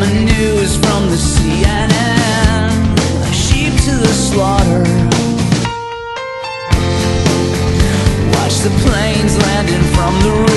the news from the CNN sheep to the slaughter. Watch the planes landing from the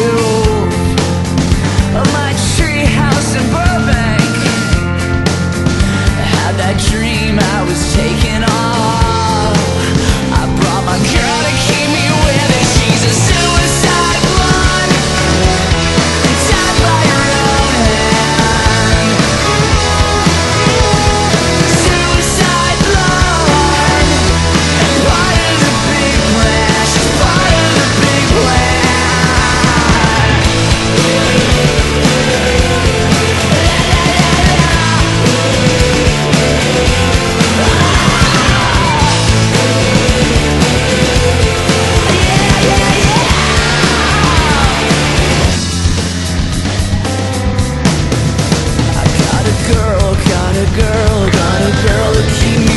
Got a girl, got a girl to keep me